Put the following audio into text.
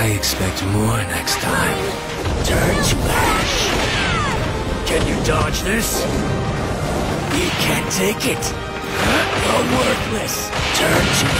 I expect more next time. Turn to ash. Can you dodge this? You can't take it. You're worthless. Turn to.